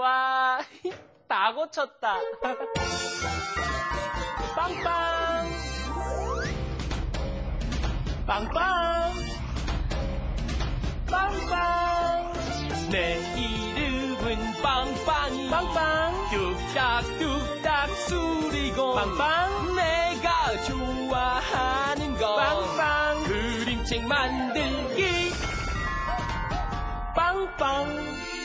와, 다 고쳤다. 빵빵. 빵빵. 빵빵. 내 이름은 빵빵이. 빵빵. 뚝딱뚝딱 수리고. 빵빵. 내가 좋아하는 거. 빵빵. 그림책 만들기. 빵빵.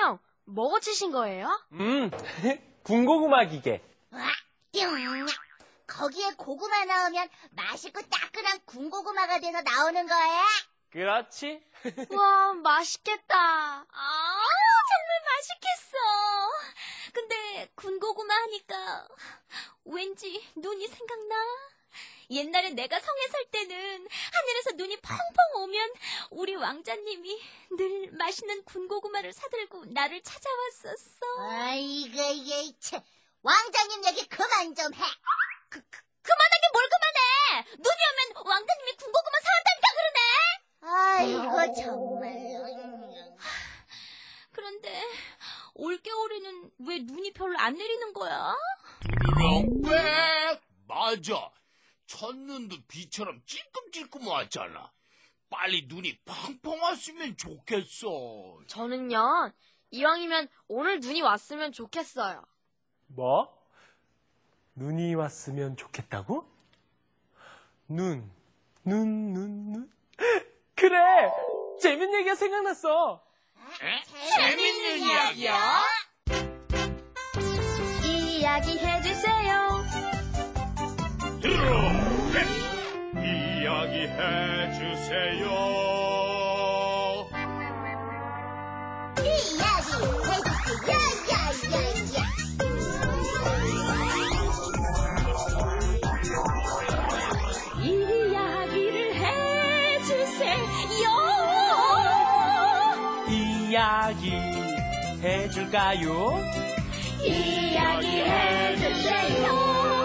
형, 뭐 고치신 거예요? 음, 군고구마 기계. 와, 띵. 거기에 고구마 넣으면 맛있고 따끈한 군고구마가 돼서 나오는 거야? 그렇지? 와, 맛있겠다. 아, 정말 맛있겠어. 근데 군고구마 하니까 왠지 눈이 생각나. 옛날에 내가 성에 살 때는 하늘에서 눈이 펑펑 오면 우리 왕자님이 늘 맛있는 군고구마를 사들고 나를 찾아왔었어. 아이고, 이게, 참. 왕자님 얘기 그만 좀 해. 그, 그, 그만하게 뭘 그만해! 눈이 오면 왕자님이 군고구마 사왔다니까 그러네! 아이고, 정말. 그런데 올겨울에는 왜 눈이 별로 안 내리는 거야? 왜? 맞아. 첫눈도 비처럼 찔끔찔끔 왔잖아. 빨리 눈이 팡팡 왔으면 좋겠어. 저는요, 이왕이면 오늘 눈이 왔으면 좋겠어요. 뭐? 눈이 왔으면 좋겠다고? 눈, 눈, 눈, 눈. 그래! 재밌는 얘기가 생각났어! 재밌는 이야기야? 이야기 해주세요. 이야기 해 주세요. 이야기 해주세요, 야야야야. 이야기를 해주세요. 이야기 해줄까요? 이야기 해주세요.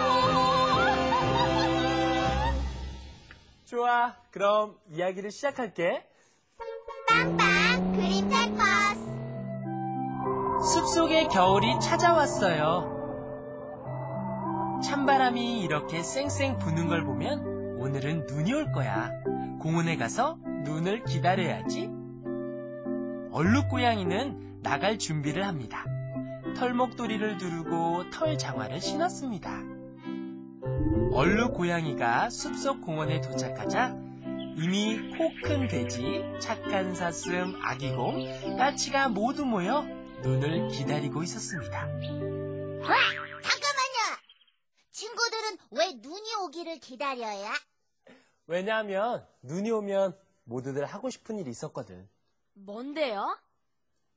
좋아, 그럼 이야기를 시작할게. 빵빵 그림책 버스. 숲속에 겨울이 찾아왔어요. 찬바람이 이렇게 쌩쌩 부는 걸 보면 오늘은 눈이 올 거야. 공원에 가서 눈을 기다려야지. 얼룩고양이는 나갈 준비를 합니다. 털목도리를 두르고 털 장화를 신었습니다. 얼룩고양이가 숲속 공원에 도착하자 이미 코 큰 돼지, 착한 사슴, 아기곰, 까치가 모두 모여 눈을 기다리고 있었습니다. 와, 잠깐만요. 친구들은 왜 눈이 오기를 기다려야? 왜냐하면 눈이 오면 모두들 하고 싶은 일이 있었거든. 뭔데요?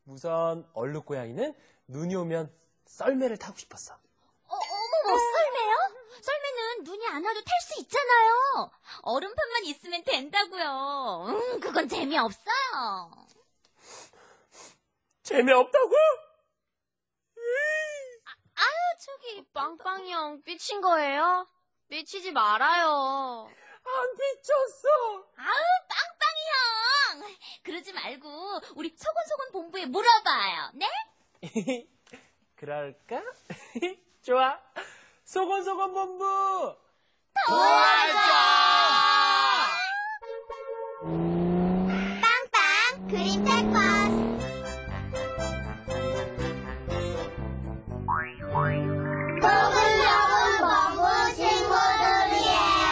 우선 얼룩 고양이는 눈이 오면 썰매를 타고 싶었어. 어, 어머, 썰매요? 썰매 와도 탈 수 있잖아요. 얼음판만 있으면 된다고요. 음, 그건 재미없어요. 재미없다고? 저기, 빵빵이 형, 삐친 거예요? 삐치지 말아요. 안 미쳤어. 아우, 빵빵이 형! 그러지 말고, 우리 소곤소곤 본부에 물어봐요. 네? 그럴까? 좋아. 소곤소곤 본부. 빵빵 그림책 버스. 보글보글 본부 친구들이에요.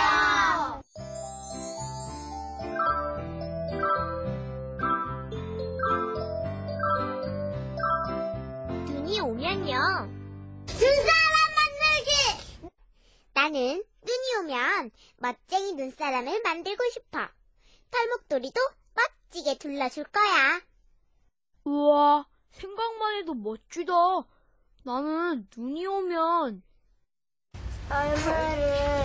눈이 오면요. 눈사람 만들기! 나는 눈이 오면 멋쟁이 눈사람을 만들고 싶어. 털목도리도 멋지게 둘러줄 거야. 우와, 생각만 해도 멋지다. 나는 눈이 오면 얼굴을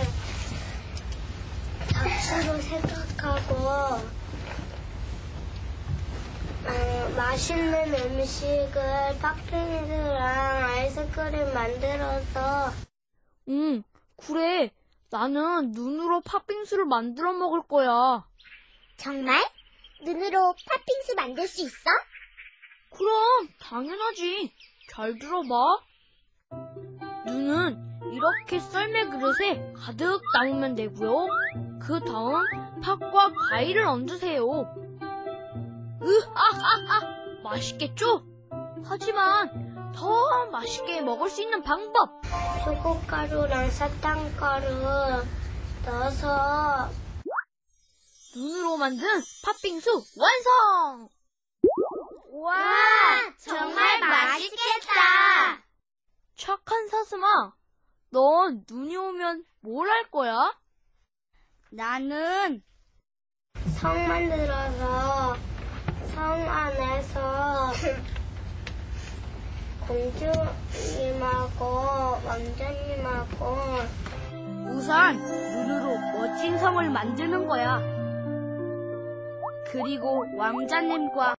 박수로 생각하고 어, 맛있는 음식을 팥빙수랑 아이스크림 만들어서 응, 그래. 나는 눈으로 팥빙수를 만들어 먹을 거야. 정말? 눈으로 팥빙수 만들 수 있어? 그럼 당연하지. 잘 들어봐. 눈은 이렇게 썰매 그릇에 가득 담으면 되고요. 그 다음 팥과 과일을 얹으세요. 으아하하 맛있겠죠? 하지만 더 맛있게 먹을 수 있는 방법. 초코가루랑 사탕가루 넣어서 눈으로 만든 팥빙수 완성! 와, 정말 맛있겠다. 착한 사슴아, 넌 눈이 오면 뭘 할 거야? 나는 성 만들어서 성 안에서 공주님하고 왕자님하고 우선 눈으로 멋진 성을 만드는 거야. 그리고 왕자님과